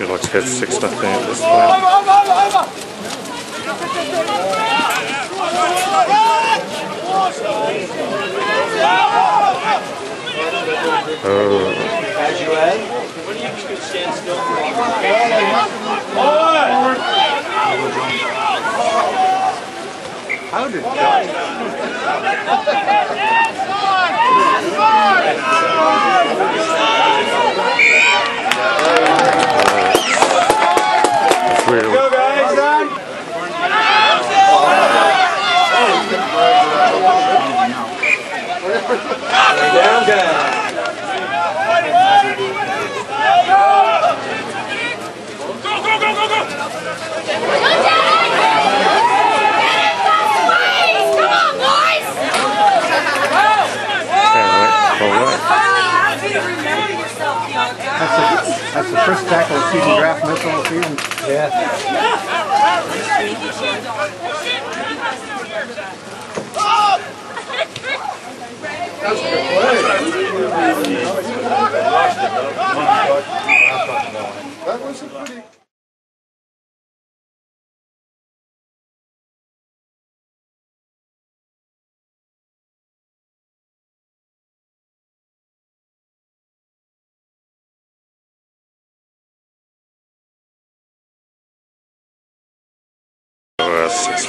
It looks hit 6 nothing at this point. Oh, How did Johnny? Obrigado. That's the first tackle of season draft miss all season. Yeah.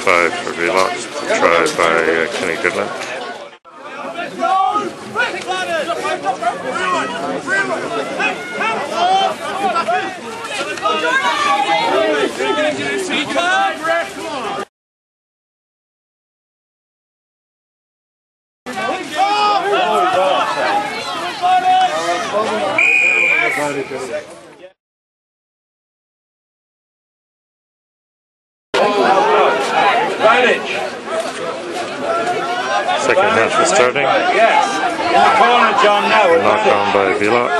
5 for Velox, tried by uh, Kenny Goodland. Advantage. Second half is starting. Yes. In the corner, John, now. Knocked on by Velox.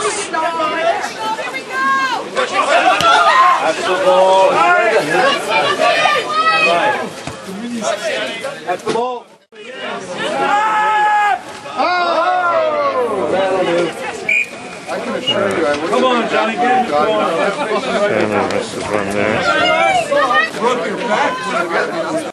That's the ball. Right. That's the ball. I can assure you, I. Come on, Johnny, get in the corner. Then misses one there.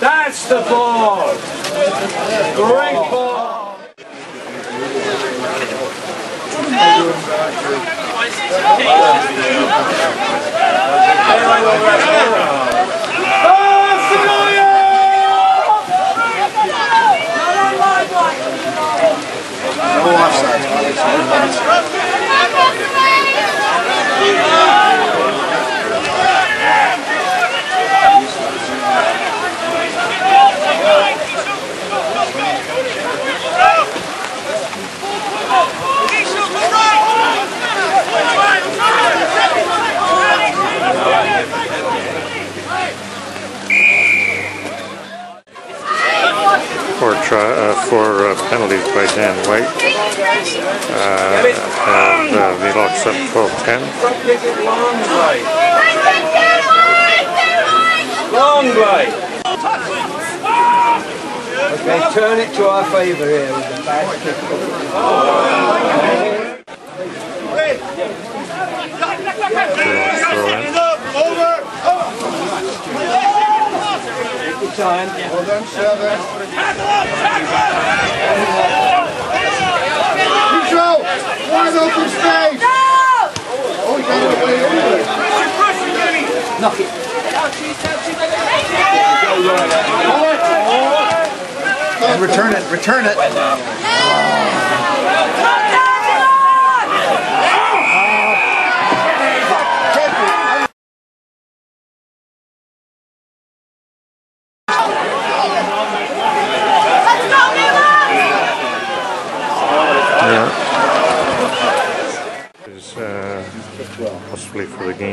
That's the ball. Great ball. Try, uh, four uh, penalties by Dan White. Uh, have uh, Velox up 12-10. Kick it long way. Long way. Okay, turn it to our favour here with the back kick. Velox throw in. Good time. Well done, seven. Joe, wide open space. Oh, he got it way over. Knock it. And return it, return it. Possibly for the game